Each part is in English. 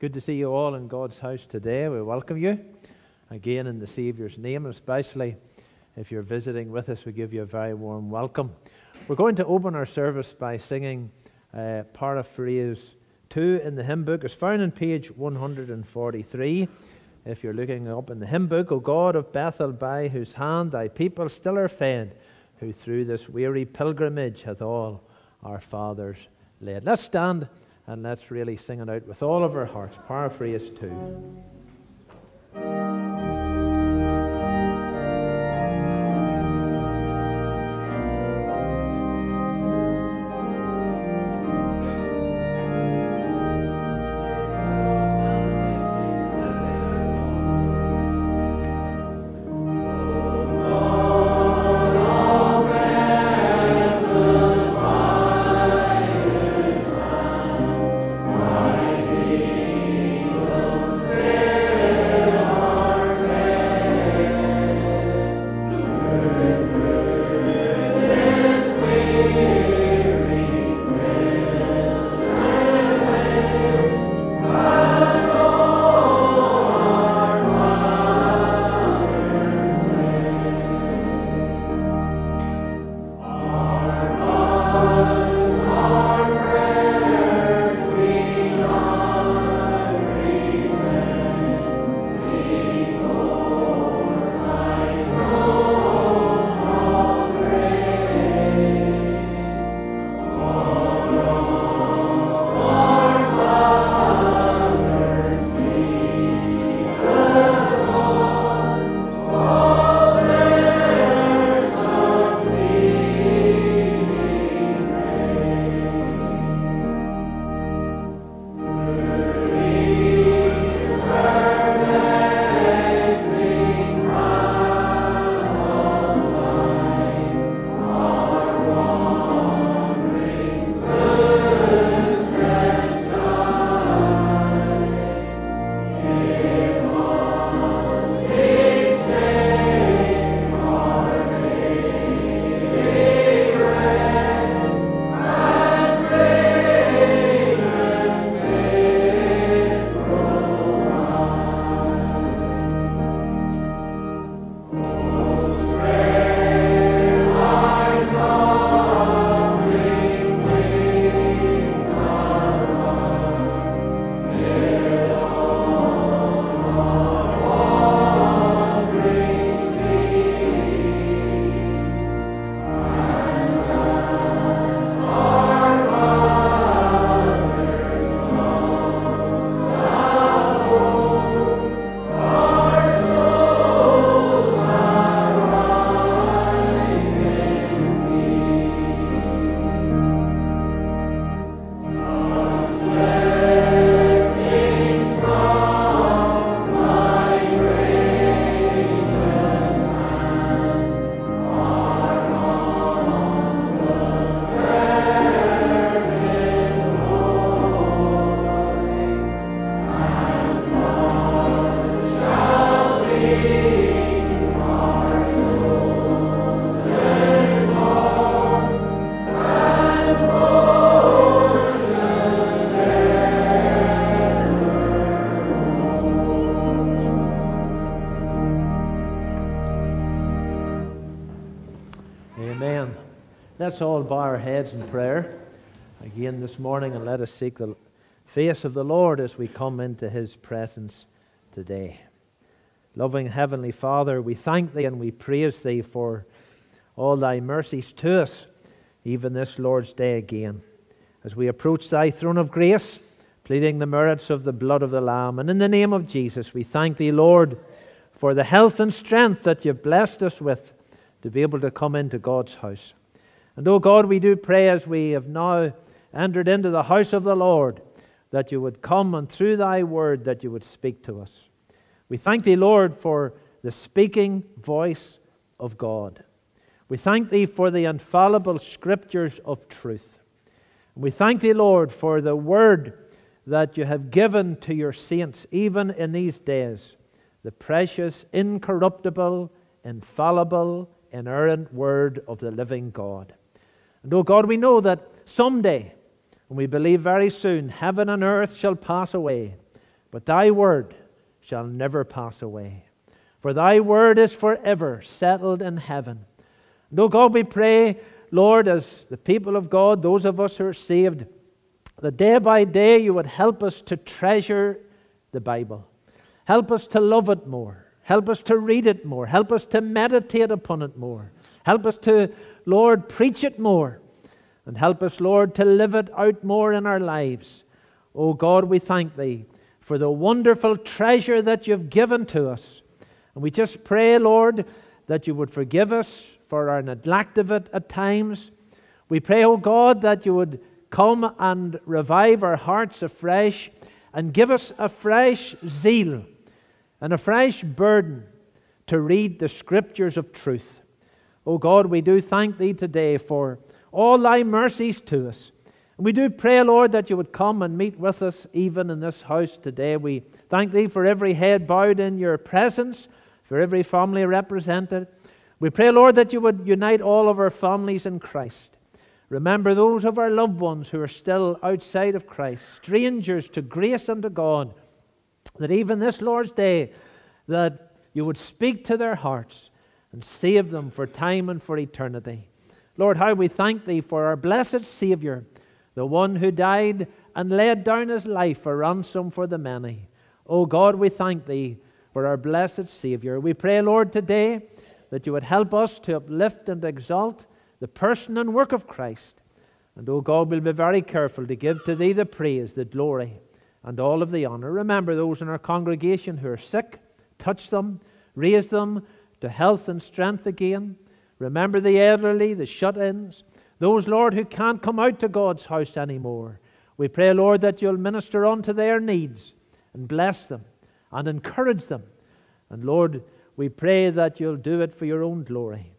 Good to see you all in God's house today. We welcome you again in the Saviour's name, especially if you're visiting with us. We give you a very warm welcome. We're going to open our service by singing uh, paraphrase 2 in the hymn book. It's found on page 143. If you're looking up in the hymn book, O God of Bethel, by whose hand thy people still are fed, who through this weary pilgrimage hath all our fathers led. Let's stand and let's really sing it out with all of our hearts. Paraphrase 2. Let's all bow our heads in prayer again this morning and let us seek the face of the Lord as we come into his presence today. Loving Heavenly Father, we thank thee and we praise thee for all thy mercies to us, even this Lord's day again. As we approach thy throne of grace, pleading the merits of the blood of the Lamb, and in the name of Jesus, we thank thee, Lord, for the health and strength that you've blessed us with to be able to come into God's house. And, oh God, we do pray as we have now entered into the house of the Lord that you would come and through thy word that you would speak to us. We thank thee, Lord, for the speaking voice of God. We thank thee for the infallible scriptures of truth. We thank thee, Lord, for the word that you have given to your saints, even in these days, the precious, incorruptible, infallible, inerrant word of the living God. And oh God, we know that someday, and we believe very soon, heaven and earth shall pass away, but thy word shall never pass away. For thy word is forever settled in heaven. And, oh God, we pray, Lord, as the people of God, those of us who are saved, that day by day you would help us to treasure the Bible. Help us to love it more. Help us to read it more. Help us to meditate upon it more. Help us to, Lord, preach it more. And help us, Lord, to live it out more in our lives. Oh God, we thank Thee for the wonderful treasure that you've given to us. And we just pray, Lord, that you would forgive us for our neglect of it at times. We pray, oh God, that you would come and revive our hearts afresh and give us a fresh zeal and a fresh burden to read the scriptures of truth. Oh God, we do thank Thee today for all Thy mercies to us. And we do pray, Lord, that you would come and meet with us even in this house today. We thank Thee for every head bowed in your presence, for every family represented. We pray, Lord, that you would unite all of our families in Christ. Remember those of our loved ones who are still outside of Christ, strangers to grace and to God that even this Lord's Day, that you would speak to their hearts and save them for time and for eternity. Lord, how we thank Thee for our blessed Savior, the one who died and laid down His life a ransom for the many. Oh God, we thank Thee for our blessed Savior. We pray, Lord, today that you would help us to uplift and exalt the person and work of Christ. And, oh God, we'll be very careful to give to Thee the praise, the glory, and all of the honor. Remember those in our congregation who are sick, touch them, raise them to health and strength again. Remember the elderly, the shut ins, those, Lord, who can't come out to God's house anymore. We pray, Lord, that you'll minister unto their needs and bless them and encourage them. And Lord, we pray that you'll do it for your own glory.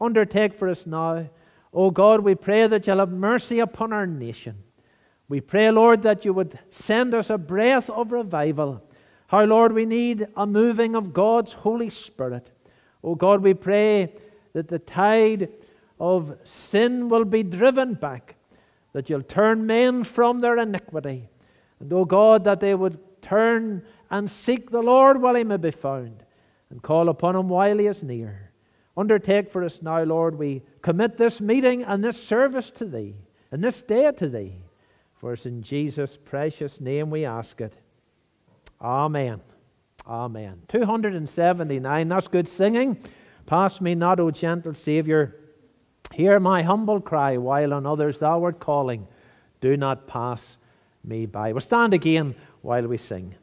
Undertake for us now. O God, we pray that you'll have mercy upon our nation. We pray, Lord, that you would send us a breath of revival. How, Lord, we need a moving of God's Holy Spirit. Oh God, we pray that the tide of sin will be driven back, that you'll turn men from their iniquity. And, oh God, that they would turn and seek the Lord while he may be found, and call upon him while he is near. Undertake for us now, Lord, we commit this meeting and this service to thee, and this day to thee. For it's in Jesus' precious name we ask it. Amen. Amen. 279, that's good singing. Pass me not, O gentle Saviour. Hear my humble cry while on others thou art calling. Do not pass me by. We'll stand again while we sing.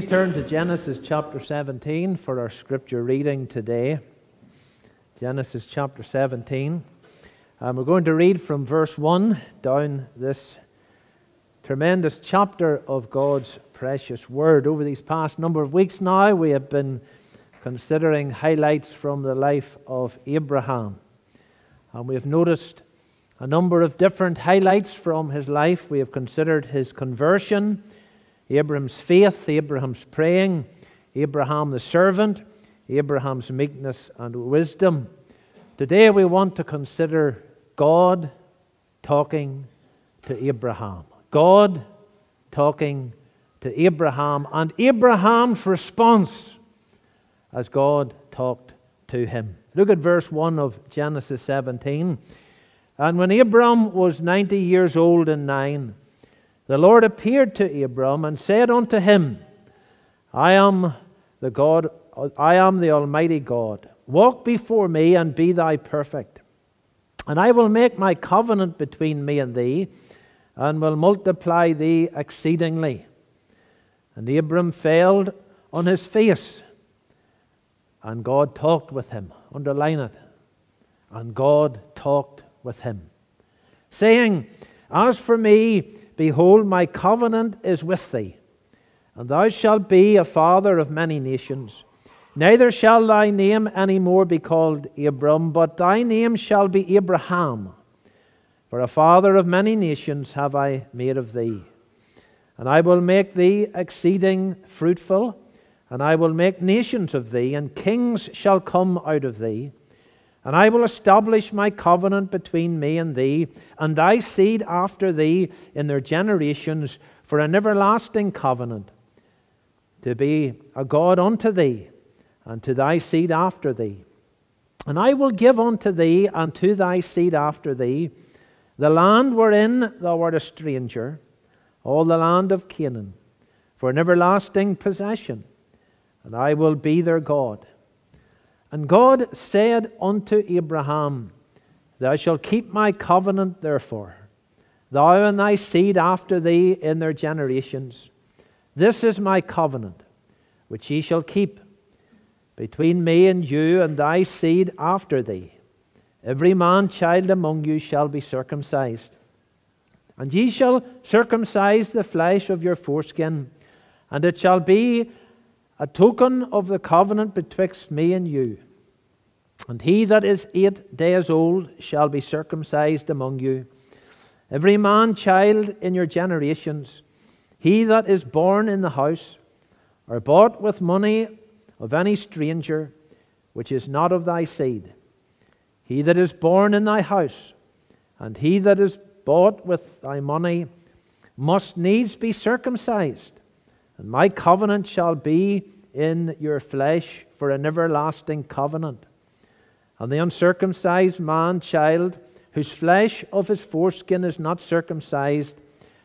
Turn to Genesis chapter 17 for our scripture reading today. Genesis chapter 17. Um, we're going to read from verse 1 down this tremendous chapter of God's precious word. Over these past number of weeks now, we have been considering highlights from the life of Abraham. And we have noticed a number of different highlights from his life. We have considered his conversion Abraham's faith, Abraham's praying, Abraham the servant, Abraham's meekness and wisdom. Today we want to consider God talking to Abraham. God talking to Abraham and Abraham's response as God talked to him. Look at verse 1 of Genesis 17. And when Abram was 90 years old and nine, the Lord appeared to Abram and said unto him, I am the God, I am the Almighty God. Walk before me and be thou perfect. And I will make my covenant between me and thee, and will multiply thee exceedingly. And Abram fell on his face, and God talked with him. Underline it. And God talked with him, saying, As for me, Behold, my covenant is with thee, and thou shalt be a father of many nations. Neither shall thy name any more be called Abram, but thy name shall be Abraham. For a father of many nations have I made of thee. And I will make thee exceeding fruitful, and I will make nations of thee, and kings shall come out of thee. And I will establish my covenant between me and thee, and thy seed after thee in their generations, for an everlasting covenant, to be a God unto thee, and to thy seed after thee. And I will give unto thee and to thy seed after thee the land wherein thou art a stranger, all the land of Canaan, for an everlasting possession, and I will be their God and God said unto Abraham, Thou shalt keep my covenant, therefore, thou and thy seed after thee in their generations. This is my covenant, which ye shall keep between me and you and thy seed after thee. Every man child among you shall be circumcised. And ye shall circumcise the flesh of your foreskin, and it shall be a token of the covenant betwixt me and you. And he that is eight days old shall be circumcised among you. Every man child in your generations, he that is born in the house, or bought with money of any stranger, which is not of thy seed, he that is born in thy house, and he that is bought with thy money, must needs be circumcised. And my covenant shall be in your flesh for an everlasting covenant. And the uncircumcised man child, whose flesh of his foreskin is not circumcised,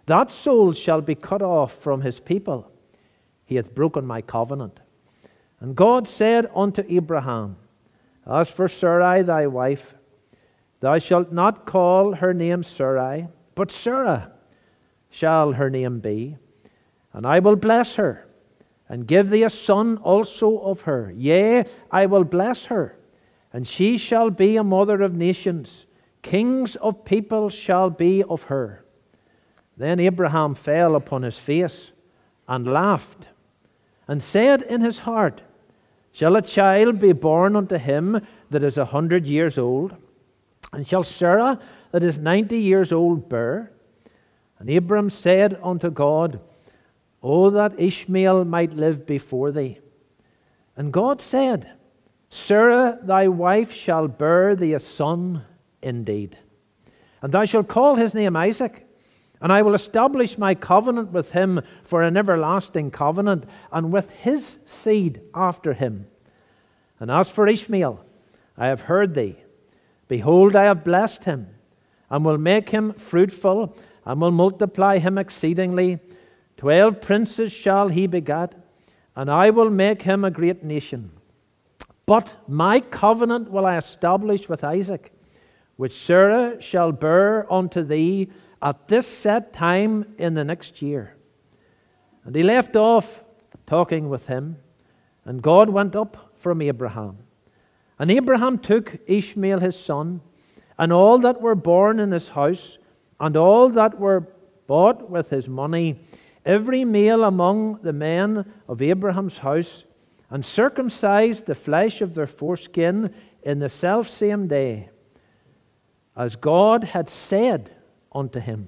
that soul shall be cut off from his people. He hath broken my covenant. And God said unto Abraham, As for Sarai thy wife, thou shalt not call her name Sarai, but Sarah shall her name be. And I will bless her and give thee a son also of her. Yea, I will bless her, and she shall be a mother of nations. Kings of people shall be of her. Then Abraham fell upon his face and laughed, and said in his heart, Shall a child be born unto him that is a hundred years old? And shall Sarah that is ninety years old bear? And Abram said unto God, Oh, that Ishmael might live before thee. And God said, Sarah, thy wife, shall bear thee a son indeed. And thou shalt call his name Isaac. And I will establish my covenant with him for an everlasting covenant, and with his seed after him. And as for Ishmael, I have heard thee. Behold, I have blessed him, and will make him fruitful, and will multiply him exceedingly. Twelve princes shall he begat, and I will make him a great nation. But my covenant will I establish with Isaac, which Sarah shall bear unto thee at this set time in the next year. And he left off talking with him, and God went up from Abraham. And Abraham took Ishmael his son, and all that were born in his house, and all that were bought with his money, every male among the men of Abraham's house, and circumcised the flesh of their foreskin in the selfsame day, as God had said unto him.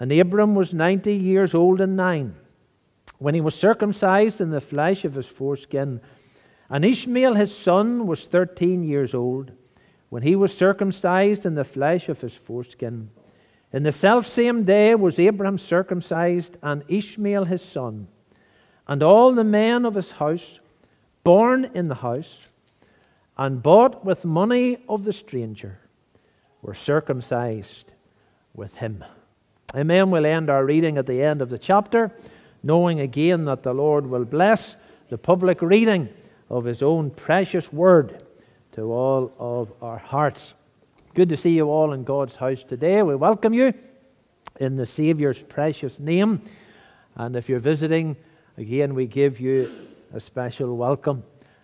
And Abram was ninety years old and nine when he was circumcised in the flesh of his foreskin. And Ishmael his son was thirteen years old when he was circumcised in the flesh of his foreskin. In the selfsame day was Abraham circumcised, and Ishmael his son, and all the men of his house, born in the house, and bought with money of the stranger, were circumcised with him. Amen. We'll end our reading at the end of the chapter, knowing again that the Lord will bless the public reading of his own precious word to all of our hearts. Good to see you all in God's house today. We welcome you in the Saviour's precious name. And if you're visiting, again, we give you a special welcome.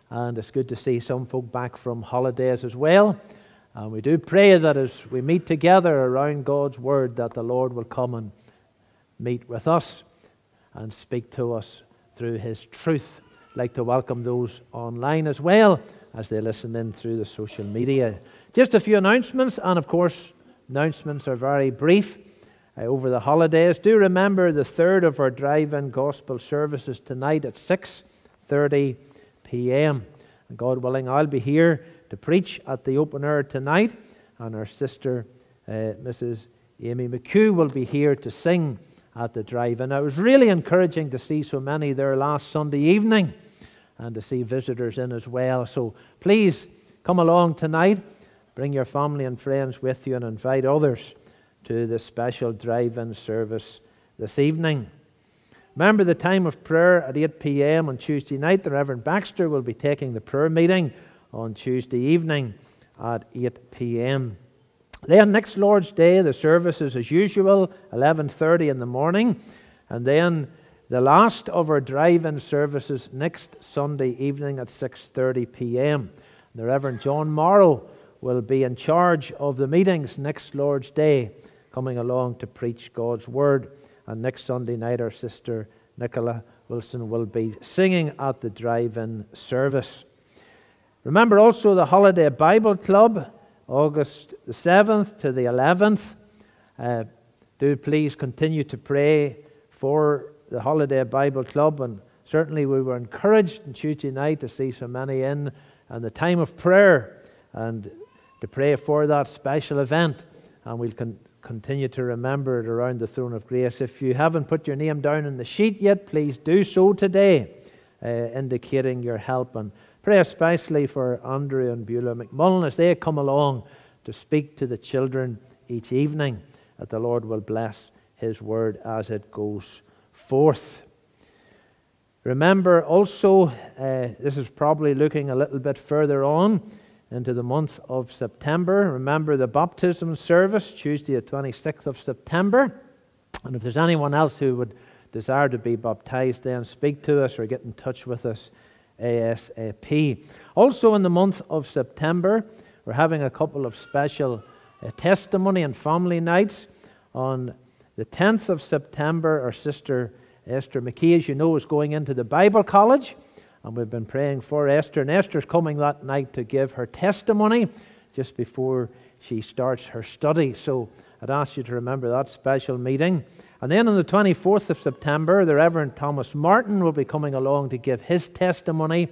And it's good to see some folk back from holidays as well. And we do pray that as we meet together around God's Word, that the Lord will come and meet with us and speak to us through His truth. I'd like to welcome those online as well as they listen in through the social media. Just a few announcements, and of course, announcements are very brief. Uh, over the holidays, do remember the third of our drive-in gospel services tonight at 6:30 p.m. And God willing, I'll be here to preach at the open air tonight, and our sister, uh, Mrs. Amy McHugh, will be here to sing at the drive in. It was really encouraging to see so many there last Sunday evening and to see visitors in as well. So please come along tonight, bring your family and friends with you, and invite others to this special drive in service this evening. Remember the time of prayer at 8 p.m. on Tuesday night. The Reverend Baxter will be taking the prayer meeting on Tuesday evening at 8 p.m. Then next Lord's Day, the service is as usual, 11:30 in the morning, and then the last of our drive-in services next Sunday evening at 6:30 p.m. The Reverend John Morrow will be in charge of the meetings next Lord's Day, coming along to preach God's word. And next Sunday night, our sister Nicola Wilson will be singing at the drive-in service. Remember also the Holiday Bible Club, August the 7th to the 11th. Uh, do please continue to pray for the Holiday Bible Club. And certainly we were encouraged on Tuesday night to see so many in and the time of prayer and to pray for that special event. And we'll con- continue to remember it around the throne of grace. If you haven't put your name down in the sheet yet, please do so today, uh, indicating your help. And Pray especially for Andrew and Beulah McMullen as they come along to speak to the children each evening, that the Lord will bless His word as it goes forth. Remember also, uh, this is probably looking a little bit further on into the month of September. Remember the baptism service, Tuesday, the 26th of September. And if there's anyone else who would desire to be baptized, then speak to us or get in touch with us ASAP. Also, in the month of September, we're having a couple of special uh, testimony and family nights. On the 10th of September, our sister Esther McKee, as you know, is going into the Bible College, and we've been praying for Esther. And Esther's coming that night to give her testimony just before she starts her study. So I'd ask you to remember that special meeting. And then on the 24th of September, the Reverend Thomas Martin will be coming along to give his testimony.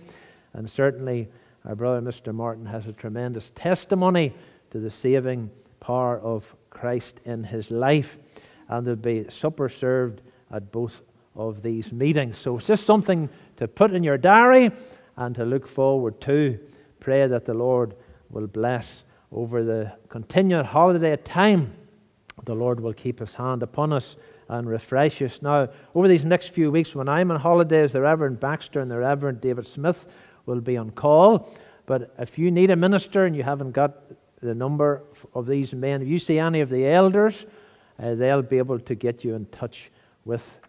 And certainly, our brother Mr. Martin has a tremendous testimony to the saving power of Christ in his life. And there'll be supper served at both of these meetings. So it's just something to put in your diary and to look forward to. Pray that the Lord will bless over the continued holiday time. The Lord will keep his hand upon us and refresh us. Now, over these next few weeks, when I'm on holidays, the Reverend Baxter and the Reverend David Smith will be on call. But if you need a minister and you haven't got the number of these men, if you see any of the elders, uh, they'll be able to get you in touch with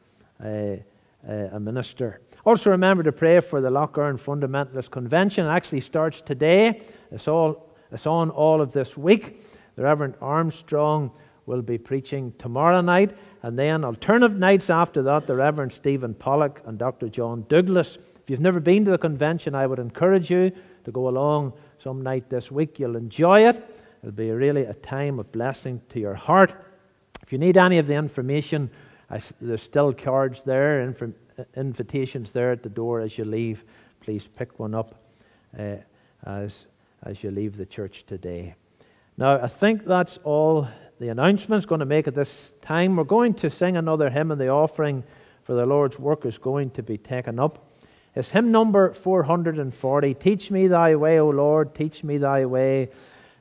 uh, uh, a minister. Also, remember to pray for the Lochgarn Fundamentalist Convention. It actually starts today. It's, all, it's on all of this week. The Reverend Armstrong will be preaching tomorrow night, and then alternative nights after that, the Reverend Stephen Pollock and Dr. John Douglas. If you've never been to the convention, I would encourage you to go along some night this week. You'll enjoy it. It'll be really a time of blessing to your heart. If you need any of the information, I, there's still cards there, invitations there at the door as you leave. Please pick one up uh, as, as you leave the church today. Now, I think that's all the announcement's going to make at this time. We're going to sing another hymn, and the offering for the Lord's work is going to be taken up. It's hymn number 440 Teach me thy way, O Lord, teach me thy way.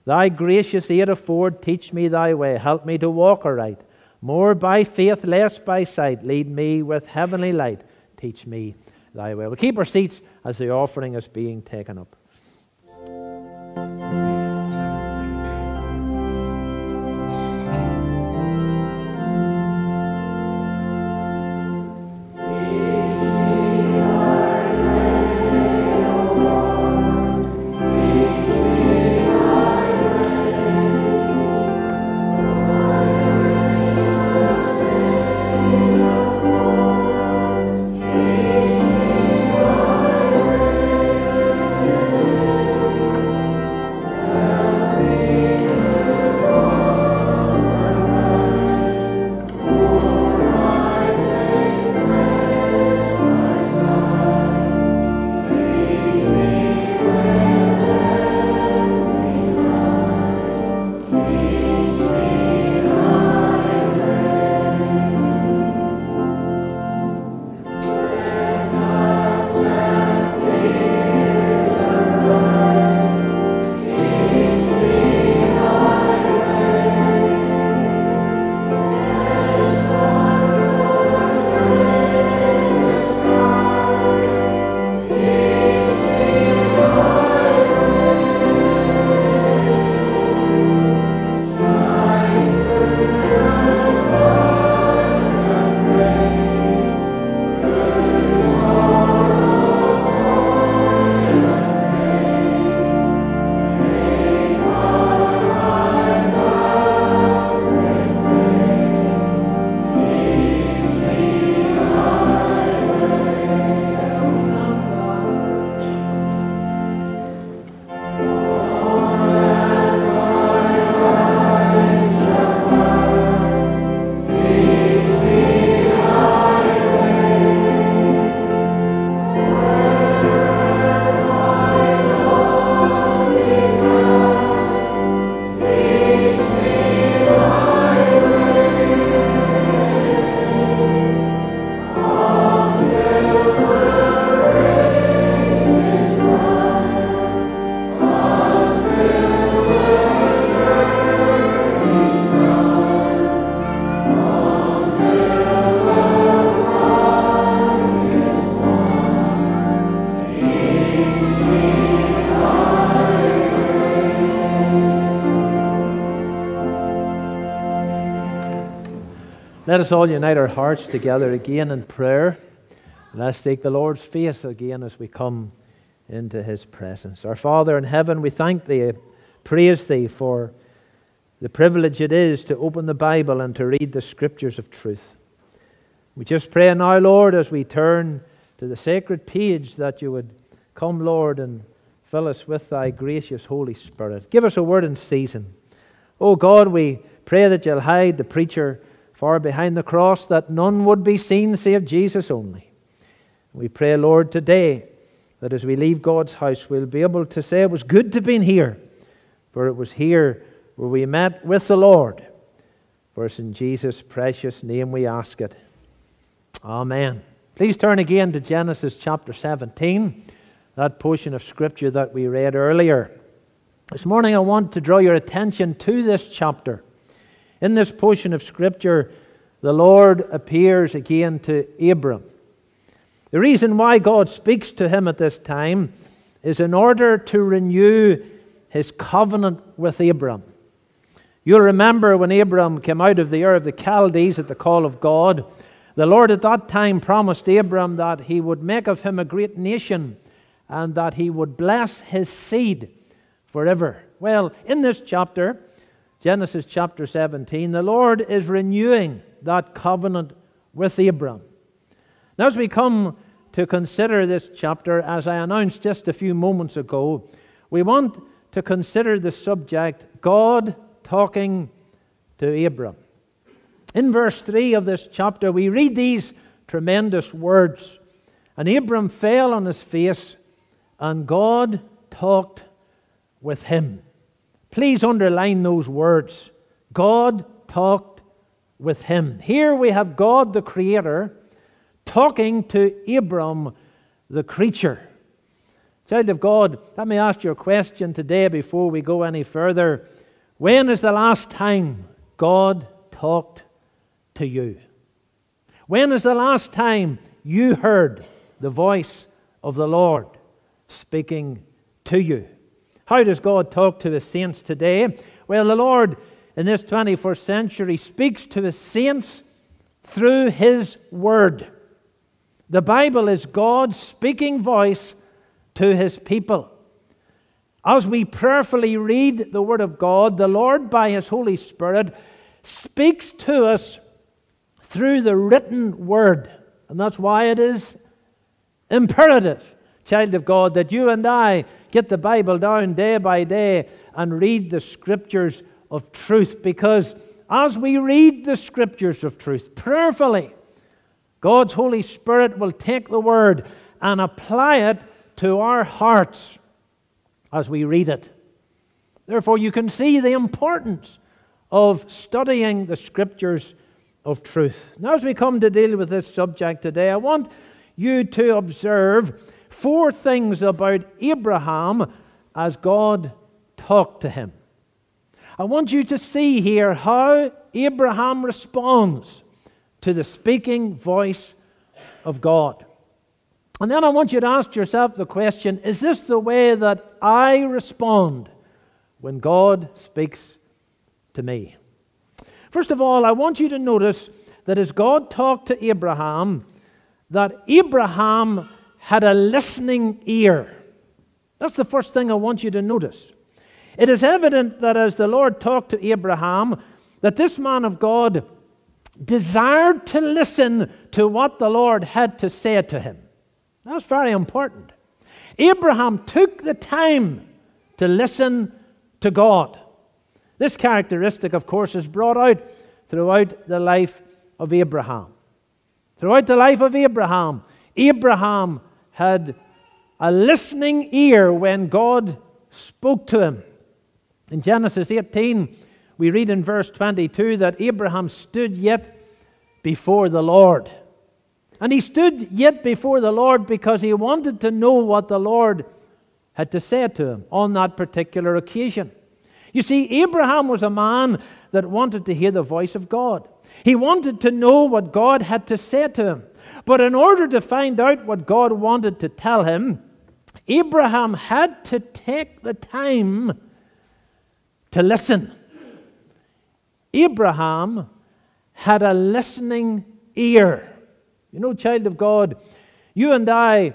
Thy gracious aid afford, teach me thy way. Help me to walk aright. More by faith, less by sight. Lead me with heavenly light. Teach me thy way. We'll keep our seats as the offering is being taken up. Let us all unite our hearts together again in prayer. Let's take the Lord's face again as we come into his presence. Our Father in heaven, we thank thee, praise thee for the privilege it is to open the Bible and to read the scriptures of truth. We just pray now, Lord, as we turn to the sacred page, that you would come, Lord, and fill us with thy gracious Holy Spirit. Give us a word in season. Oh God, we pray that you'll hide the preacher far behind the cross, that none would be seen save Jesus only. We pray, Lord, today that as we leave God's house, we'll be able to say it was good to be here, for it was here where we met with the Lord. For it's in Jesus' precious name we ask it. Amen. Please turn again to Genesis chapter 17, that portion of Scripture that we read earlier. This morning I want to draw your attention to this chapter. In this portion of Scripture, the Lord appears again to Abram. The reason why God speaks to him at this time is in order to renew his covenant with Abram. You'll remember when Abram came out of the Ur of the Chaldees at the call of God, The Lord at that time promised Abram that he would make of him a great nation and that he would bless his seed forever. Well, in this chapter, Genesis chapter 17, the Lord is renewing that covenant with Abram. Now, as we come to consider this chapter, as I announced just a few moments ago, we want to consider the subject God talking to Abram. In verse 3 of this chapter, we read these tremendous words And Abram fell on his face, and God talked with him. Please underline those words. God talked with him. Here we have God the Creator talking to Abram the creature. Child of God, let me ask you a question today before we go any further. When is the last time God talked to you? When is the last time you heard the voice of the Lord speaking to you? How does God talk to his saints today? Well, the Lord in this 21st century speaks to his saints through his word. The Bible is God's speaking voice to his people. As we prayerfully read the Word of God, the Lord, by His Holy Spirit, speaks to us through the written Word. And that's why it is imperative, child of God, that you and I get the Bible down day by day and read the Scriptures of truth. Because as we read the Scriptures of truth prayerfully, God's Holy Spirit will take the Word and apply it to our hearts as we read it. Therefore, you can see the importance of studying the Scriptures of truth. Now, as we come to deal with this subject today, I want you to observe four things about Abraham as God talked to him. I want you to see here how Abraham responds to the speaking voice of God. And then I want you to ask yourself the question is this the way that I respond when God speaks to me? First of all, I want you to notice that as God talked to Abraham, that Abraham had a listening ear. That's the first thing I want you to notice. It is evident that as the Lord talked to Abraham, that this man of God desired to listen to what the Lord had to say to him. That's very important. Abraham took the time to listen to God. This characteristic, of course, is brought out throughout the life of Abraham. Throughout the life of Abraham, Abraham had a listening ear when God spoke to him. In Genesis 18, we read in verse 22 that Abraham stood yet before the Lord. And he stood yet before the Lord because he wanted to know what the Lord had to say to him on that particular occasion. You see, Abraham was a man that wanted to hear the voice of God. He wanted to know what God had to say to him. But in order to find out what God wanted to tell him, Abraham had to take the time to listen. Abraham had a listening ear. You know, child of God, you and I,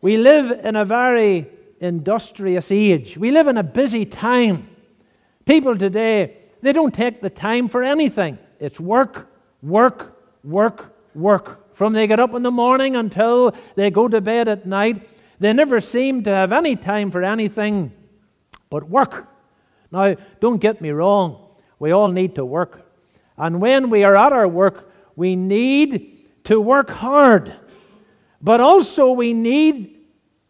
we live in a very industrious age. We live in a busy time. People today, they don't take the time for anything. It's work, work, work, work. From they get up in the morning until they go to bed at night, they never seem to have any time for anything but work. Now, don't get me wrong. We all need to work. And when we are at our work, we need to work hard. But also, we need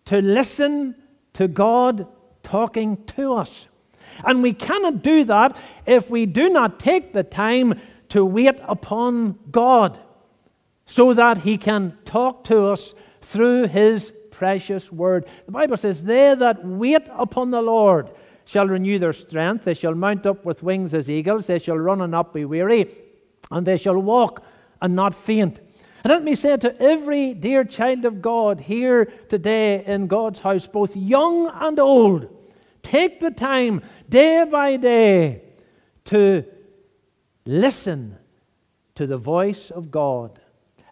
to listen to God talking to us. And we cannot do that if we do not take the time to wait upon God so that He can talk to us through His precious word. The Bible says, They that wait upon the Lord shall renew their strength. They shall mount up with wings as eagles. They shall run and not be weary. And they shall walk and not faint. And let me say to every dear child of God here today in God's house, both young and old, take the time day by day to listen to the voice of God.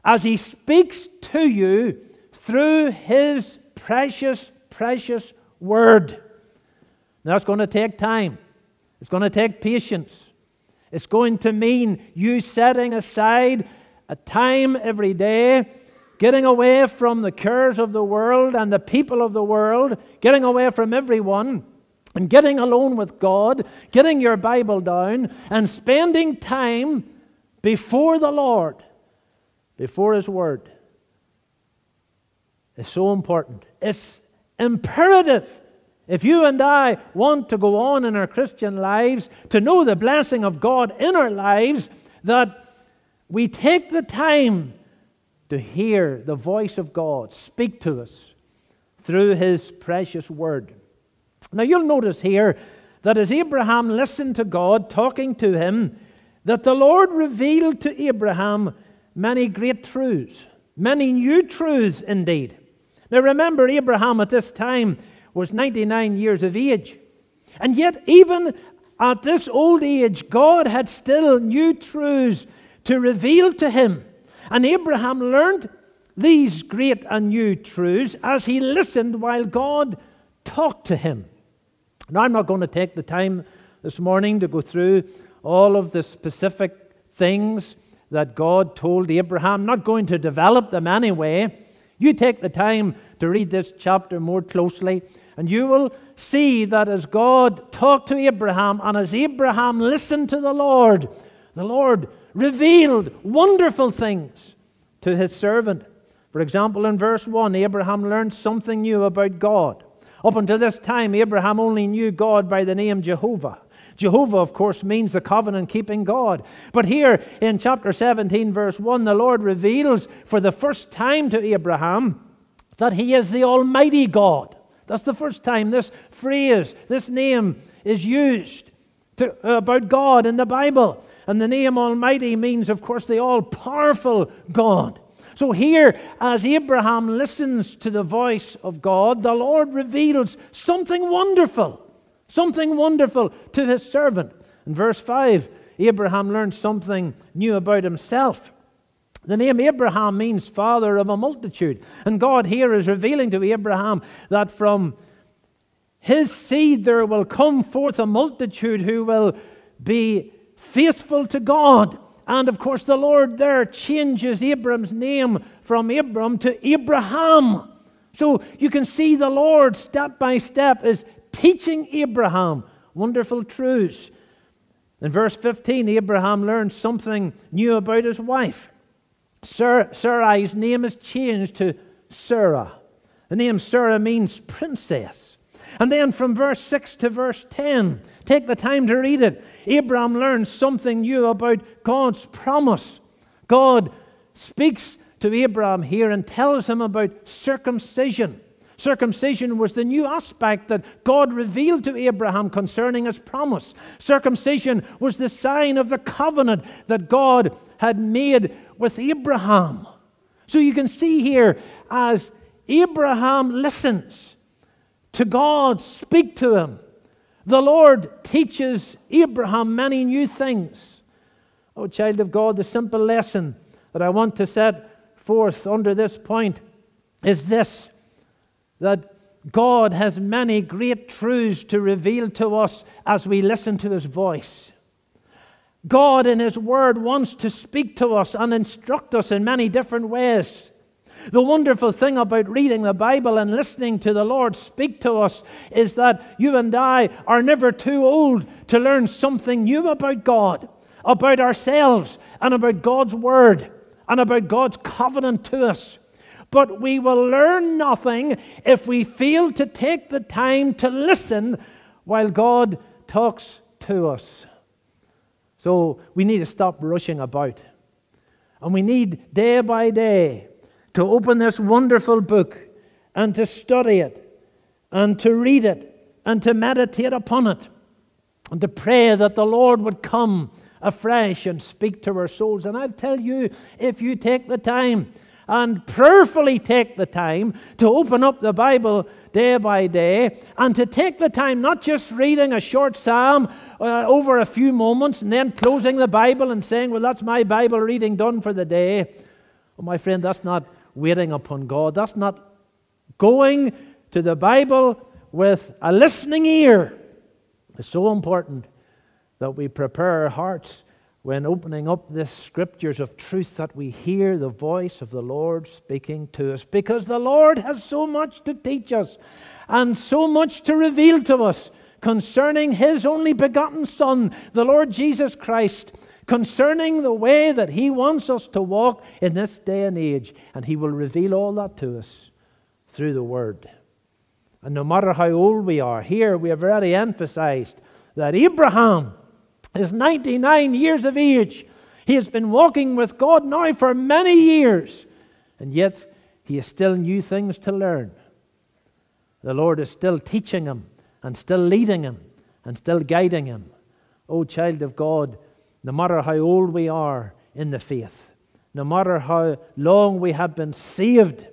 As He speaks to you through His precious, precious Word. Now, it's going to take time, it's going to take patience. It's going to mean you setting aside a time every day, getting away from the cares of the world and the people of the world, getting away from everyone, and getting alone with God, getting your Bible down, and spending time before the Lord, before His Word. is so important. It's imperative if you and I want to go on in our Christian lives, to know the blessing of God in our lives, that we take the time to hear the voice of God speak to us through His precious Word. Now, you'll notice here that as Abraham listened to God talking to him, that the Lord revealed to Abraham many great truths, many new truths indeed. Now, remember, Abraham at this time was 99 years of age. And yet, even at this old age, God had still new truths to reveal to him. And Abraham learned these great and new truths as he listened while God talked to him. Now, I'm not going to take the time this morning to go through all of the specific things that God told Abraham, not going to develop them anyway. You take the time to read this chapter more closely. And you will see that as God talked to Abraham and as Abraham listened to the Lord, the Lord revealed wonderful things to his servant. For example, in verse 1, Abraham learned something new about God. Up until this time, Abraham only knew God by the name Jehovah. Jehovah, of course, means the covenant keeping God. But here in chapter 17, verse 1, the Lord reveals for the first time to Abraham that he is the Almighty God. That's the first time this phrase, this name is used to, about God in the Bible. And the name Almighty means, of course, the all powerful God. So here, as Abraham listens to the voice of God, the Lord reveals something wonderful, something wonderful to his servant. In verse 5, Abraham learned something new about himself. The name Abraham means father of a multitude. And God here is revealing to Abraham that from his seed there will come forth a multitude who will be faithful to God. And of course, the Lord there changes Abram's name from Abram to Abraham. So you can see the Lord step by step is teaching Abraham wonderful truths. In verse 15, Abraham learns something new about his wife. Sarai's name is changed to Sarah. The name Sarah means princess. And then from verse 6 to verse 10, take the time to read it. Abraham learns something new about God's promise. God speaks to Abraham here and tells him about circumcision. Circumcision was the new aspect that God revealed to Abraham concerning his promise. Circumcision was the sign of the covenant that God had made with Abraham. So you can see here as Abraham listens to God speak to him, the Lord teaches Abraham many new things. Oh, child of God, the simple lesson that I want to set forth under this point is this that God has many great truths to reveal to us as we listen to His voice. God in His Word wants to speak to us and instruct us in many different ways. The wonderful thing about reading the Bible and listening to the Lord speak to us is that you and I are never too old to learn something new about God, about ourselves, and about God's Word, and about God's covenant to us. But we will learn nothing if we fail to take the time to listen while God talks to us. So we need to stop rushing about. And we need day by day to open this wonderful book and to study it and to read it and to meditate upon it and to pray that the Lord would come afresh and speak to our souls. And I'll tell you, if you take the time and prayerfully take the time to open up the Bible day by day and to take the time, not just reading a short psalm uh, over a few moments and then closing the Bible and saying, Well, that's my Bible reading done for the day. Oh, my friend, that's not waiting upon God. That's not going to the Bible with a listening ear. It's so important that we prepare our hearts when opening up the scriptures of truth that we hear the voice of the Lord speaking to us because the Lord has so much to teach us and so much to reveal to us concerning His only begotten Son, the Lord Jesus Christ, concerning the way that He wants us to walk in this day and age. And He will reveal all that to us through the Word. And no matter how old we are, here we have already emphasized that Abraham is 99 years of age. He has been walking with God now for many years, and yet he has still new things to learn. The Lord is still teaching him and still leading him and still guiding him. Oh, child of God, no matter how old we are in the faith, no matter how long we have been saved,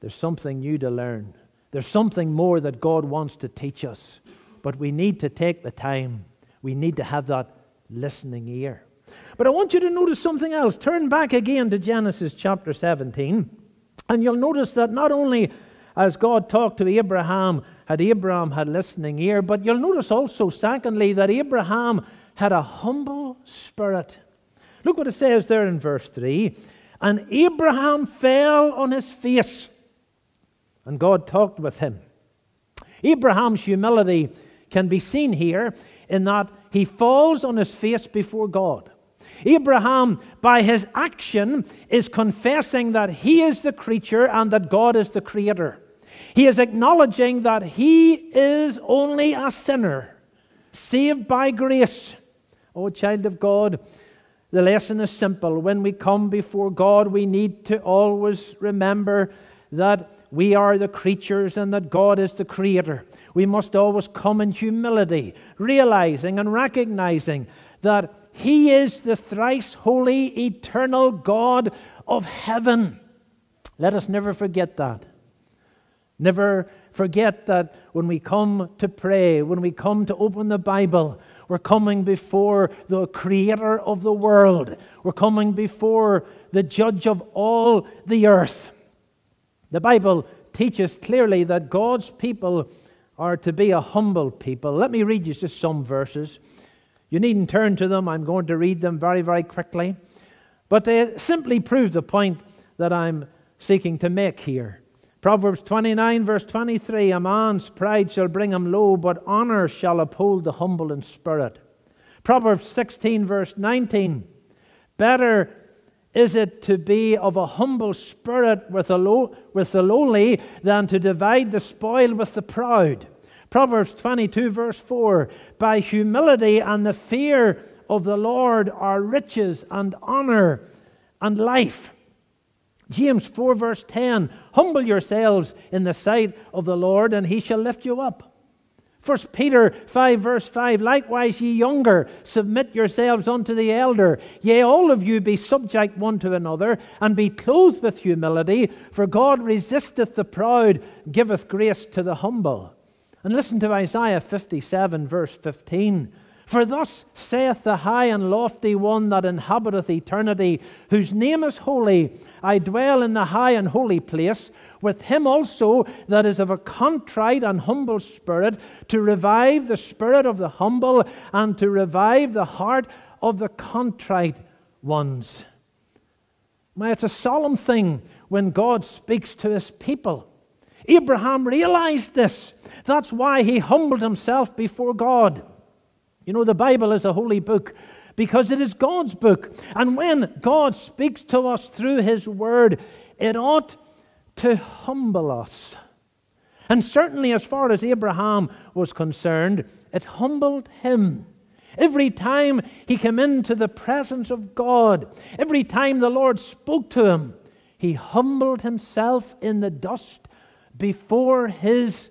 there's something new to learn. There's something more that God wants to teach us. But we need to take the time. We need to have that listening ear. But I want you to notice something else. Turn back again to Genesis chapter 17, and you'll notice that not only as God talked to Abraham, had Abraham had listening ear, but you'll notice also, secondly, that Abraham had a humble spirit. Look what it says there in verse 3 And Abraham fell on his face, and God talked with him. Abraham's humility can be seen here in that he falls on his face before God. Abraham, by his action, is confessing that he is the creature and that God is the creator. He is acknowledging that he is only a sinner, saved by grace. Oh, child of God, the lesson is simple. When we come before God, we need to always remember that we are the creatures and that God is the creator. We must always come in humility, realizing and recognizing that He is the thrice holy, eternal God of heaven. Let us never forget that. Never forget that when we come to pray, when we come to open the Bible, we're coming before the creator of the world. We're coming before the judge of all the earth. The Bible teaches clearly that God's people are to be a humble people. Let me read you just some verses. You needn't turn to them, I'm going to read them very, very quickly. But they simply prove the point that I'm seeking to make here. Proverbs 29, verse 23 A man's pride shall bring him low, but honor shall uphold the humble in spirit. Proverbs 16, verse 19 Better is it to be of a humble spirit with the, low, with the lowly than to divide the spoil with the proud? Proverbs 22, verse 4 By humility and the fear of the Lord are riches and honor and life. James 4, verse 10 Humble yourselves in the sight of the Lord, and he shall lift you up. 1 Peter 5, verse 5 Likewise, ye younger, submit yourselves unto the elder. Yea, all of you be subject one to another, and be clothed with humility, for God resisteth the proud, giveth grace to the humble. And listen to Isaiah 57, verse 15. For thus saith the high and lofty one that inhabiteth eternity, whose name is holy. I dwell in the high and holy place, with him also that is of a contrite and humble spirit, to revive the spirit of the humble and to revive the heart of the contrite ones. Well, it's a solemn thing when God speaks to his people. Abraham realized this. That's why he humbled himself before God. You know, the Bible is a holy book because it is God's book. And when God speaks to us through His Word, it ought to humble us. And certainly, as far as Abraham was concerned, it humbled him. Every time he came into the presence of God, every time the Lord spoke to him, he humbled himself in the dust before his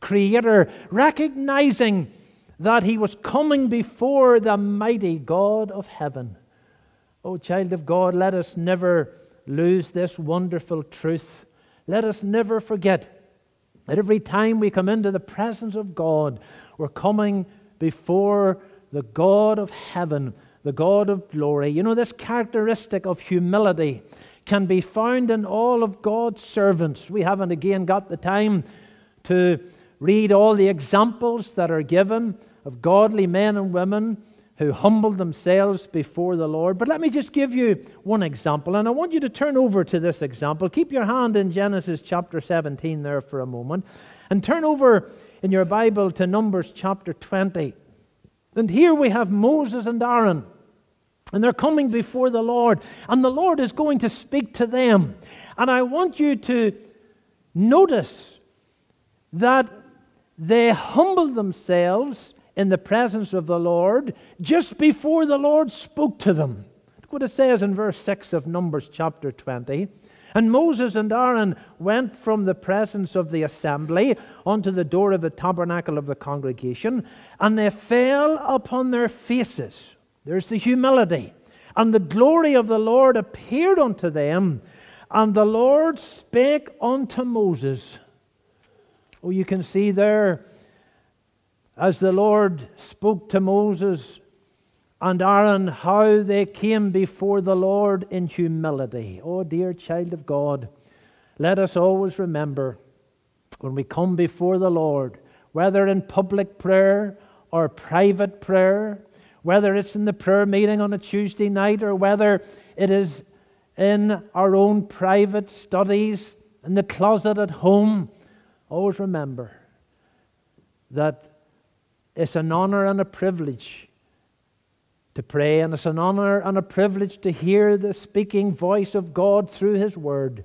Creator, recognizing that he was coming before the mighty God of heaven. Oh, child of God, let us never lose this wonderful truth. Let us never forget that every time we come into the presence of God, we're coming before the God of heaven, the God of glory. You know, this characteristic of humility can be found in all of God's servants. We haven't again got the time to read all the examples that are given of godly men and women who humbled themselves before the Lord. But let me just give you one example, and I want you to turn over to this example. Keep your hand in Genesis chapter 17 there for a moment, and turn over in your Bible to Numbers chapter 20. And here we have Moses and Aaron. And they're coming before the Lord, and the Lord is going to speak to them. And I want you to notice that they humbled themselves in the presence of the Lord just before the Lord spoke to them. Look what it says in verse 6 of Numbers chapter 20. And Moses and Aaron went from the presence of the assembly unto the door of the tabernacle of the congregation, and they fell upon their faces. There's the humility. And the glory of the Lord appeared unto them, and the Lord spake unto Moses. Oh, you can see there, as the Lord spoke to Moses and Aaron, how they came before the Lord in humility. Oh, dear child of God, let us always remember when we come before the Lord, whether in public prayer or private prayer, whether it's in the prayer meeting on a Tuesday night or whether it is in our own private studies, in the closet at home, always remember that it's an honor and a privilege to pray, and it's an honor and a privilege to hear the speaking voice of God through His Word.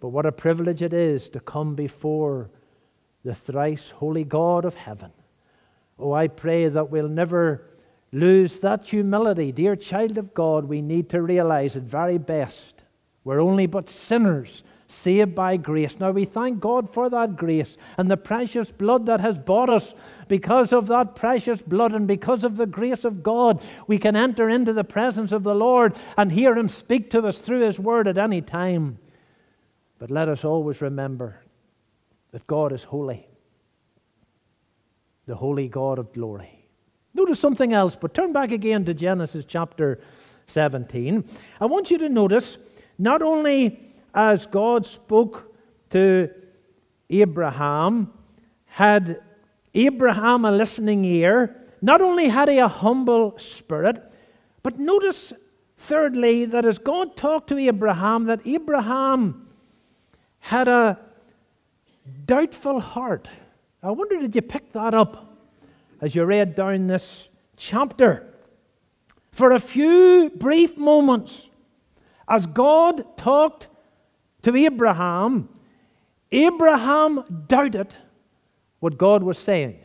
But what a privilege it is to come before the thrice holy God of heaven. Oh, I pray that we'll never lose that humility. Dear child of God, we need to realize at very best we're only but sinners saved by grace. Now we thank God for that grace and the precious blood that has bought us. Because of that precious blood and because of the grace of God, we can enter into the presence of the Lord and hear Him speak to us through His Word at any time. But let us always remember that God is holy, the holy God of glory. Notice something else, but turn back again to Genesis chapter 17. I want you to notice not only as God spoke to Abraham, had Abraham a listening ear. Not only had he a humble spirit, but notice, thirdly, that as God talked to Abraham, that Abraham had a doubtful heart. I wonder, did you pick that up as you read down this chapter? For a few brief moments, as God talked to Abraham, Abraham doubted what God was saying.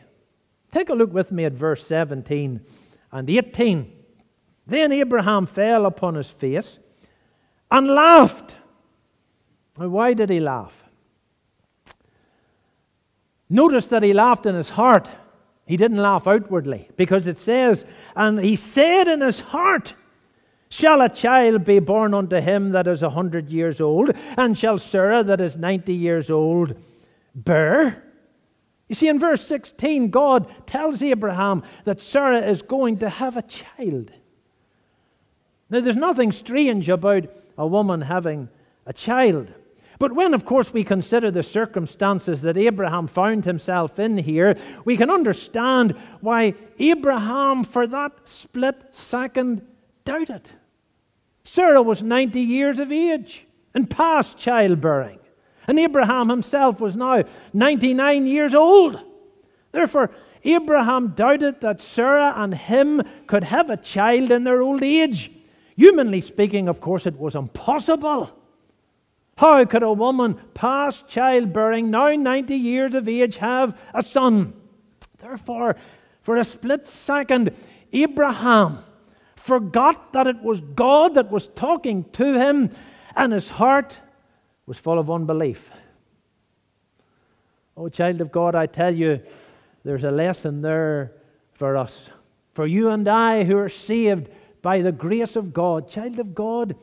Take a look with me at verse 17 and 18. Then Abraham fell upon his face and laughed. Now, why did he laugh? Notice that he laughed in his heart. He didn't laugh outwardly because it says, and he said in his heart, Shall a child be born unto him that is a hundred years old, and shall Sarah that is ninety years old bear? You see, in verse 16, God tells Abraham that Sarah is going to have a child. Now, there's nothing strange about a woman having a child. But when, of course, we consider the circumstances that Abraham found himself in here, we can understand why Abraham, for that split second, doubted. Sarah was 90 years of age and past childbearing. And Abraham himself was now 99 years old. Therefore, Abraham doubted that Sarah and him could have a child in their old age. Humanly speaking, of course, it was impossible. How could a woman past childbearing, now 90 years of age, have a son? Therefore, for a split second, Abraham forgot that it was God that was talking to him, and his heart was full of unbelief. Oh, child of God, I tell you, there's a lesson there for us. For you and I who are saved by the grace of God, child of God,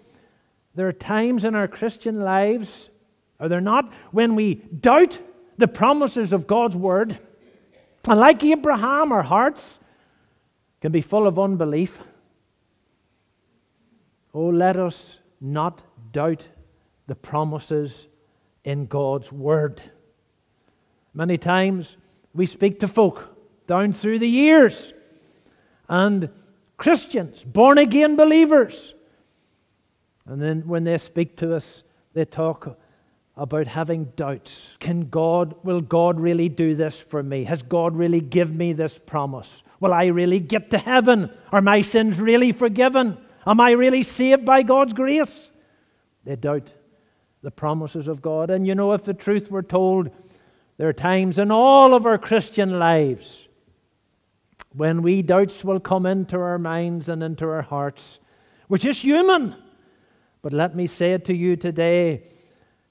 there are times in our Christian lives, are there not, when we doubt the promises of God's word. And like Abraham, our hearts can be full of unbelief. Oh, let us not doubt the promises in God's Word. Many times we speak to folk down through the years and Christians, born again believers. And then when they speak to us, they talk about having doubts. Can God, will God really do this for me? Has God really given me this promise? Will I really get to heaven? Are my sins really forgiven? Am I really saved by God's grace? They doubt the promises of God. And you know, if the truth were told, there are times in all of our Christian lives when we doubts will come into our minds and into our hearts. We're just human. But let me say it to you today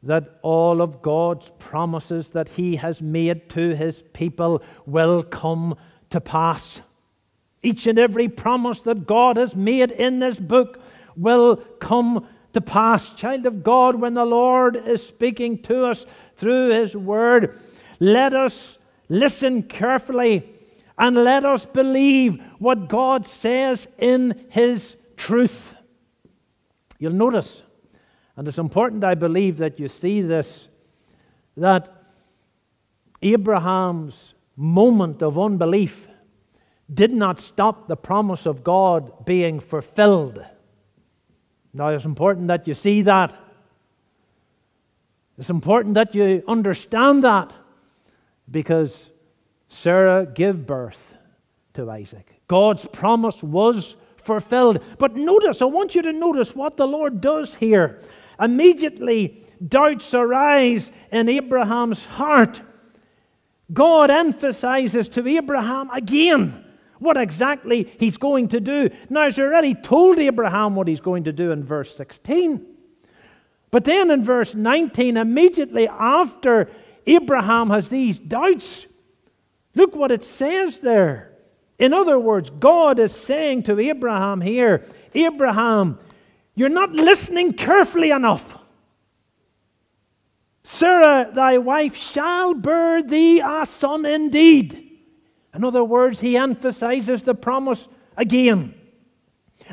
that all of God's promises that He has made to His people will come to pass. Each and every promise that God has made in this book will come to pass. Child of God, when the Lord is speaking to us through His Word, let us listen carefully and let us believe what God says in His truth. You'll notice, and it's important, I believe, that you see this, that Abraham's moment of unbelief did not stop the promise of God being fulfilled. Now, it's important that you see that. It's important that you understand that because Sarah gave birth to Isaac. God's promise was fulfilled. But notice, I want you to notice what the Lord does here. Immediately, doubts arise in Abraham's heart. God emphasizes to Abraham again what exactly he's going to do. Now, he's already told Abraham what he's going to do in verse 16. But then in verse 19, immediately after Abraham has these doubts, look what it says there. In other words, God is saying to Abraham here, Abraham, you're not listening carefully enough. Sarah, thy wife, shall bear thee a son indeed. In other words, he emphasizes the promise again.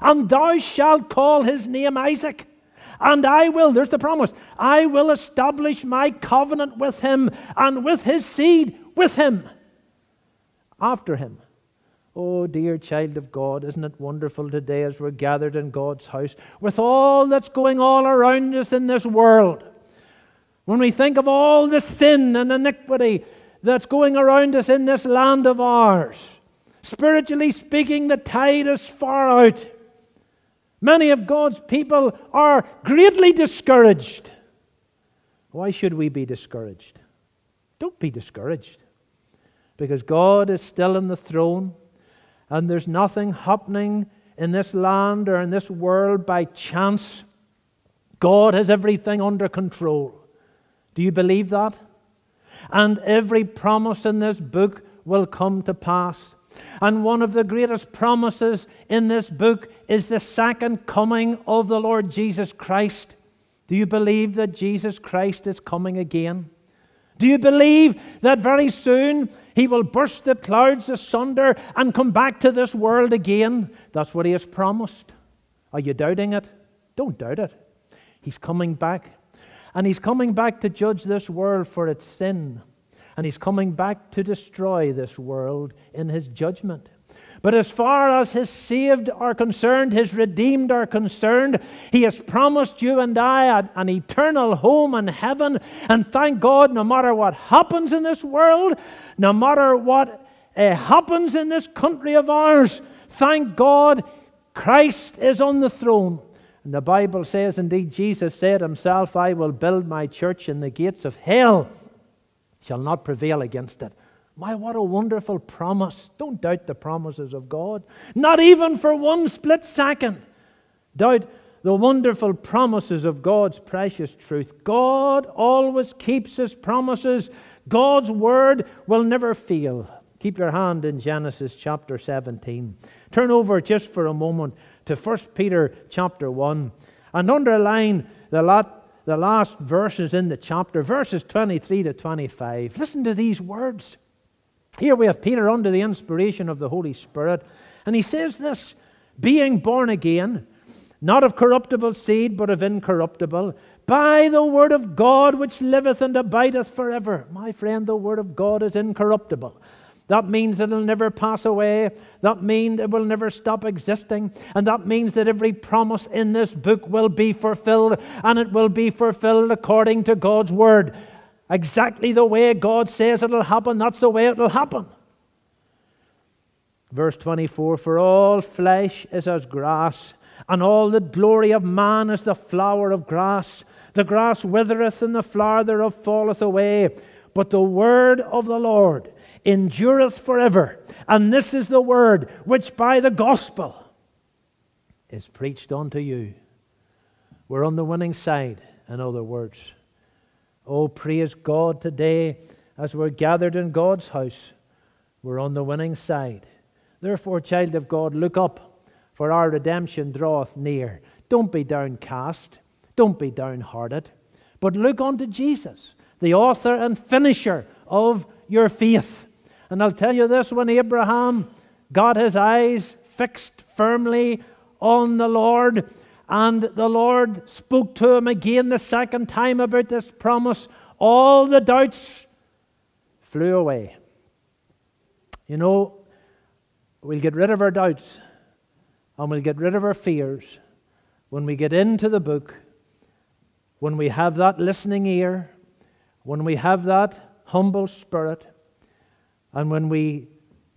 And thou shalt call his name Isaac. And I will, there's the promise, I will establish my covenant with him and with his seed with him after him. Oh, dear child of God, isn't it wonderful today as we're gathered in God's house with all that's going all around us in this world? When we think of all the sin and iniquity that's going around us in this land of ours. Spiritually speaking, the tide is far out. Many of God's people are greatly discouraged. Why should we be discouraged? Don't be discouraged. Because God is still in the throne, and there's nothing happening in this land or in this world by chance. God has everything under control. Do you believe that? And every promise in this book will come to pass. And one of the greatest promises in this book is the second coming of the Lord Jesus Christ. Do you believe that Jesus Christ is coming again? Do you believe that very soon he will burst the clouds asunder and come back to this world again? That's what he has promised. Are you doubting it? Don't doubt it. He's coming back. And he's coming back to judge this world for its sin. And he's coming back to destroy this world in his judgment. But as far as his saved are concerned, his redeemed are concerned, he has promised you and I an eternal home in heaven. And thank God, no matter what happens in this world, no matter what uh, happens in this country of ours, thank God Christ is on the throne. The Bible says, indeed, Jesus said himself, I will build my church, and the gates of hell shall not prevail against it. My, what a wonderful promise. Don't doubt the promises of God. Not even for one split second. Doubt the wonderful promises of God's precious truth. God always keeps his promises. God's word will never fail. Keep your hand in Genesis chapter 17. Turn over just for a moment to 1 Peter chapter 1 and underline the, lot, the last verses in the chapter, verses 23 to 25. Listen to these words. Here we have Peter under the inspiration of the Holy Spirit, and he says this being born again, not of corruptible seed, but of incorruptible, by the word of God which liveth and abideth forever. My friend, the word of God is incorruptible. That means it'll never pass away. That means it will never stop existing. And that means that every promise in this book will be fulfilled, and it will be fulfilled according to God's word. Exactly the way God says it'll happen, that's the way it'll happen. Verse 24 For all flesh is as grass, and all the glory of man is the flower of grass. The grass withereth, and the flower thereof falleth away. But the word of the Lord endureth forever. And this is the word which by the gospel is preached unto you. We're on the winning side, in other words. Oh, praise God today as we're gathered in God's house. We're on the winning side. Therefore, child of God, look up, for our redemption draweth near. Don't be downcast. Don't be downhearted. But look unto Jesus, the author and finisher of your faith. And I'll tell you this when Abraham got his eyes fixed firmly on the Lord, and the Lord spoke to him again the second time about this promise, all the doubts flew away. You know, we'll get rid of our doubts and we'll get rid of our fears when we get into the book, when we have that listening ear, when we have that humble spirit and when we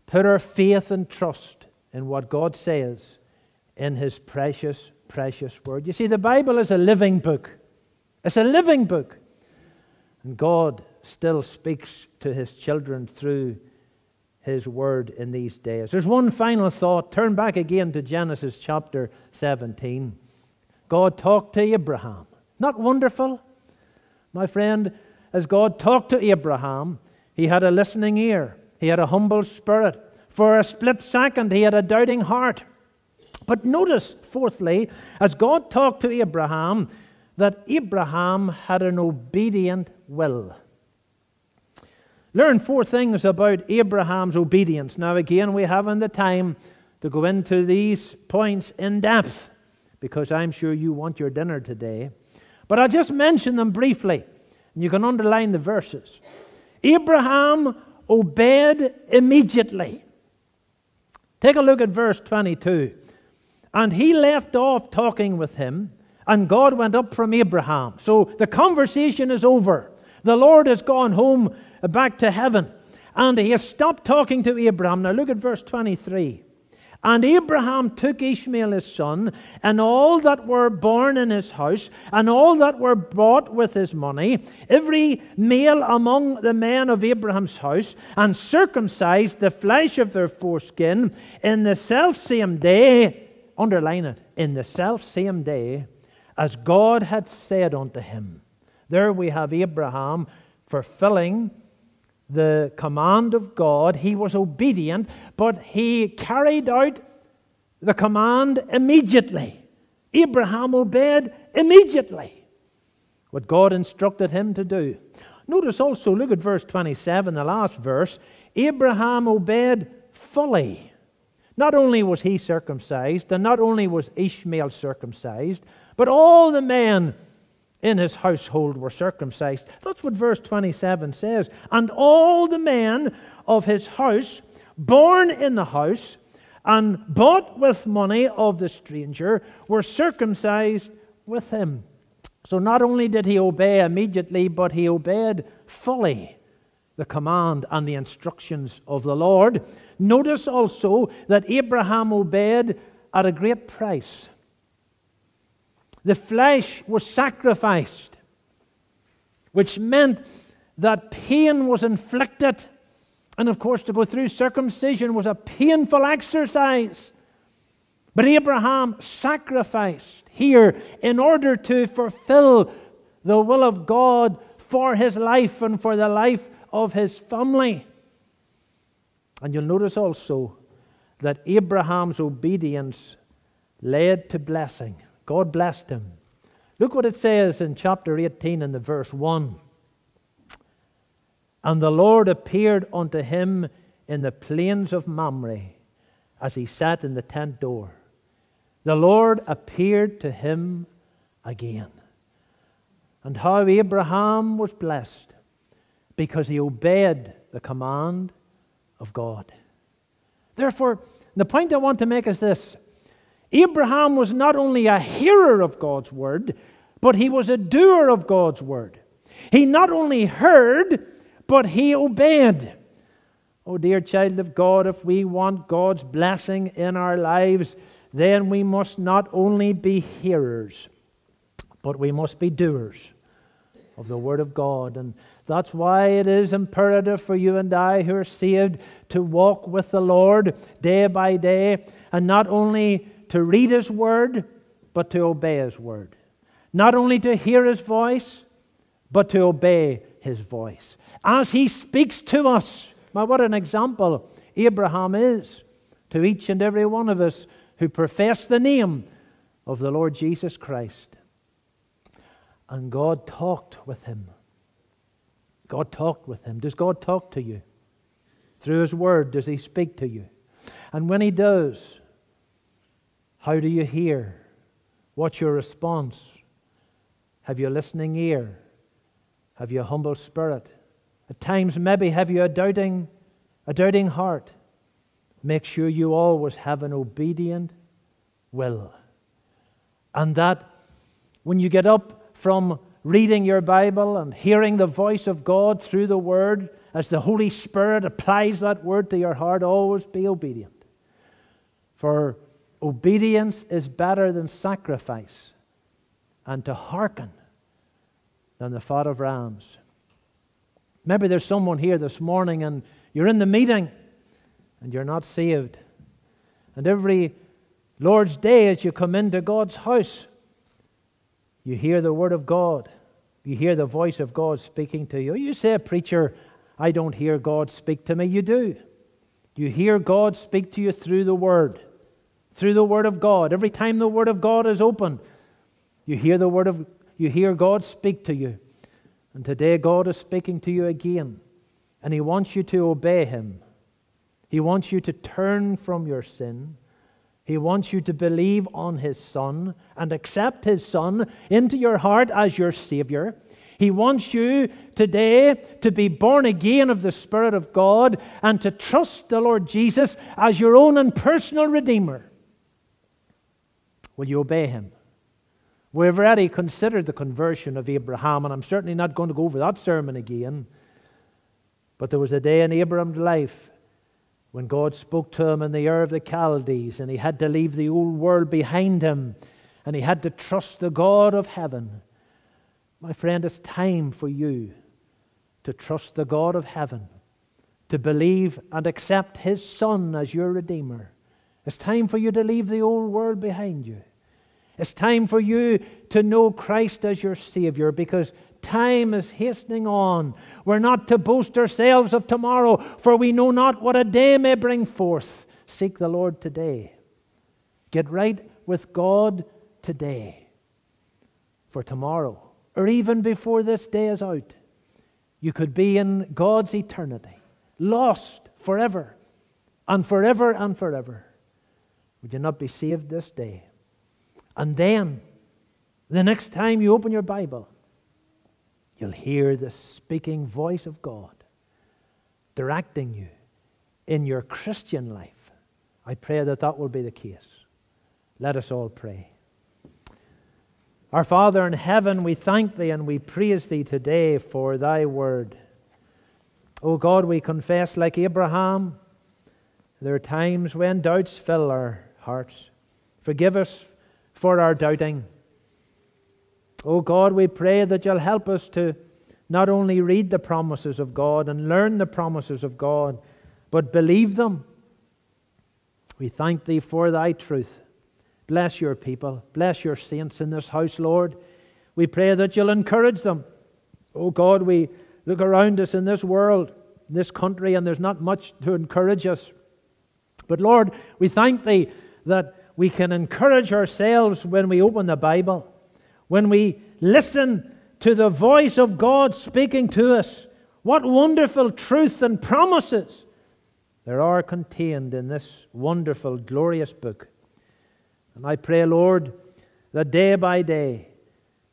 put our faith and trust in what God says in His precious, precious Word. You see, the Bible is a living book. It's a living book. And God still speaks to His children through His Word in these days. There's one final thought. Turn back again to Genesis chapter 17. God talked to Abraham. Not wonderful? My friend, as God talked to Abraham, he had a listening ear. He had a humble spirit. For a split second, he had a doubting heart. But notice, fourthly, as God talked to Abraham, that Abraham had an obedient will. Learn four things about Abraham's obedience. Now, again, we haven't the time to go into these points in depth because I'm sure you want your dinner today. But I'll just mention them briefly, and you can underline the verses. Abraham obeyed immediately. Take a look at verse 22. And he left off talking with him, and God went up from Abraham. So the conversation is over. The Lord has gone home back to heaven, and he has stopped talking to Abraham. Now look at verse 23. And Abraham took Ishmael his son, and all that were born in his house, and all that were bought with his money, every male among the men of Abraham's house, and circumcised the flesh of their foreskin in the self same day, underline it, in the self same day, as God had said unto him. There we have Abraham fulfilling the command of God. He was obedient, but he carried out the command immediately. Abraham obeyed immediately what God instructed him to do. Notice also, look at verse 27, the last verse. Abraham obeyed fully. Not only was he circumcised, and not only was Ishmael circumcised, but all the men in his household were circumcised. That's what verse 27 says. And all the men of his house, born in the house, and bought with money of the stranger, were circumcised with him. So not only did he obey immediately, but he obeyed fully the command and the instructions of the Lord. Notice also that Abraham obeyed at a great price. The flesh was sacrificed, which meant that pain was inflicted. And of course, to go through circumcision was a painful exercise. But Abraham sacrificed here in order to fulfill the will of God for his life and for the life of his family. And you'll notice also that Abraham's obedience led to blessing. God blessed him. Look what it says in chapter 18 in the verse 1. And the Lord appeared unto him in the plains of Mamre as he sat in the tent door. The Lord appeared to him again. and how Abraham was blessed because he obeyed the command of God. Therefore, the point I want to make is this Abraham was not only a hearer of God's word, but he was a doer of God's word. He not only heard, but he obeyed. Oh, dear child of God, if we want God's blessing in our lives, then we must not only be hearers, but we must be doers of the Word of God. And that's why it is imperative for you and I who are saved to walk with the Lord day by day, and not only to read His Word, but to obey His Word. Not only to hear His voice, but to obey His voice. As He speaks to us, now what an example Abraham is to each and every one of us who profess the name of the Lord Jesus Christ. And God talked with him. God talked with him. Does God talk to you? Through His Word, does He speak to you? And when He does, how do you hear? What's your response? Have you a listening ear? Have you a humble spirit? At times, maybe, have you a doubting, a doubting heart? Make sure you always have an obedient will. And that when you get up from reading your Bible and hearing the voice of God through the Word, as the Holy Spirit applies that Word to your heart, always be obedient. For obedience is better than sacrifice, and to hearken than the fat of rams. Maybe there's someone here this morning and you're in the meeting and you're not saved. And every Lord's Day, as you come into God's house, you hear the Word of God. You hear the voice of God speaking to you. You say, Preacher, I don't hear God speak to me. You do. You hear God speak to you through the Word, through the Word of God. Every time the Word of God is open, you hear the Word of you hear God speak to you. And today God is speaking to you again. And He wants you to obey Him. He wants you to turn from your sin. He wants you to believe on His Son and accept His Son into your heart as your Savior. He wants you today to be born again of the Spirit of God and to trust the Lord Jesus as your own and personal Redeemer. Will you obey Him? We've already considered the conversion of Abraham, and I'm certainly not going to go over that sermon again. But there was a day in Abraham's life when God spoke to him in the Ur of the Chaldees, and he had to leave the old world behind him, and he had to trust the God of heaven. My friend, it's time for you to trust the God of heaven, to believe and accept his Son as your Redeemer. It's time for you to leave the old world behind you. It's time for you to know Christ as your Savior because time is hastening on. We're not to boast ourselves of tomorrow, for we know not what a day may bring forth. Seek the Lord today. Get right with God today. For tomorrow, or even before this day is out, you could be in God's eternity, lost forever and forever and forever. Would you not be saved this day? And then, the next time you open your Bible, you'll hear the speaking voice of God directing you in your Christian life. I pray that that will be the case. Let us all pray. Our Father in heaven, we thank Thee and we praise Thee today for Thy word. O oh God, we confess, like Abraham, there are times when doubts fill our hearts. Forgive us for our doubting. Oh God, we pray that you'll help us to not only read the promises of God and learn the promises of God, but believe them. We thank Thee for Thy truth. Bless your people. Bless your saints in this house, Lord. We pray that you'll encourage them. Oh God, we look around us in this world, this country, and there's not much to encourage us. But Lord, we thank Thee that we can encourage ourselves when we open the Bible when we listen to the voice of God speaking to us. What wonderful truth and promises there are contained in this wonderful, glorious book. And I pray, Lord, that day by day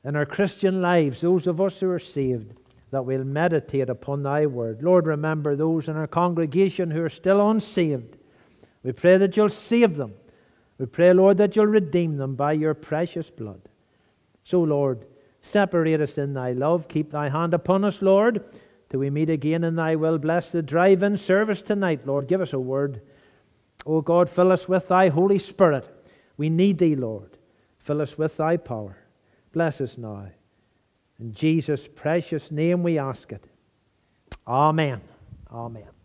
in our Christian lives, those of us who are saved, that we'll meditate upon thy word. Lord, remember those in our congregation who are still unsaved. We pray that you'll save them. We pray, Lord, that you'll redeem them by your precious blood. So, Lord, separate us in thy love. Keep thy hand upon us, Lord, till we meet again in thy will. Bless the drive in service tonight, Lord. Give us a word. O God, fill us with thy Holy Spirit. We need thee, Lord. Fill us with thy power. Bless us now. In Jesus' precious name we ask it. Amen. Amen.